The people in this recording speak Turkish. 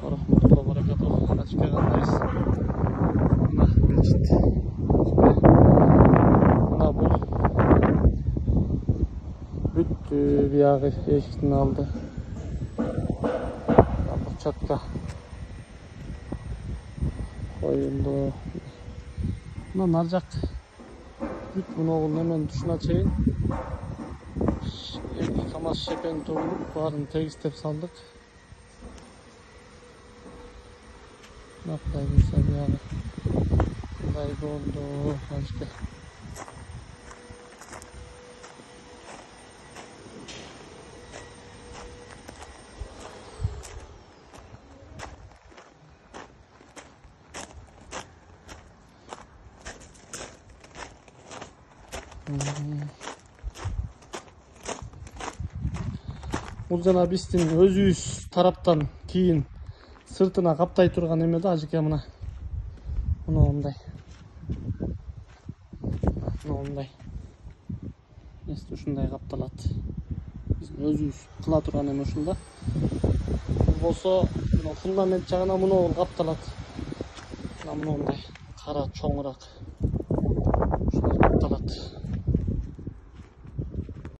Wa rahmatullahi wa barakatuh. Açık kaldayız. Buna Bilçit. Buna bu. Büttü bir yağı eşitini aldı. Çatka. Koyuldu. Buna narcak. Büt bunu oğlum hemen duşuna çeyin. Yıkamaz şepen doğrup varın tek istep saldık. noktayı seviyorum. Kayboldu. Başka. Buradan abistin özüyüz taraftan kiyin сыртына каптай турган эме да ажыке мына. Мындай мындай эсти ушундай капталат биздин өзүбүз кыла турган эме ушул да бул болсо мына фундамент жагына мунобул капталат мына мындай кара чоңураак ушулар капталат